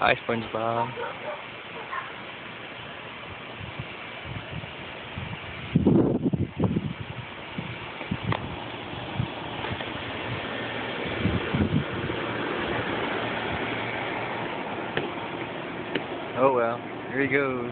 Hi, SpongeBob. Oh well, here he goes.